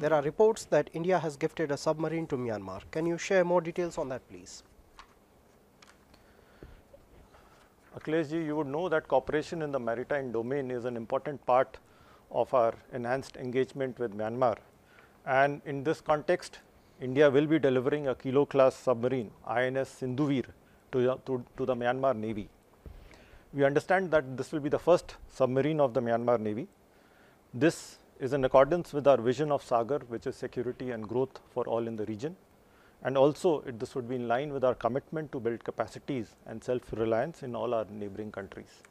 there are reports that India has gifted a submarine to Myanmar. Can you share more details on that please? Akhilesh you would know that cooperation in the maritime domain is an important part of our enhanced engagement with Myanmar. And in this context, India will be delivering a Kilo class submarine INS Sindhuvir to, to, to the Myanmar Navy. We understand that this will be the first submarine of the Myanmar Navy. This is in accordance with our vision of Sagar, which is security and growth for all in the region. And also, it, this would be in line with our commitment to build capacities and self-reliance in all our neighboring countries.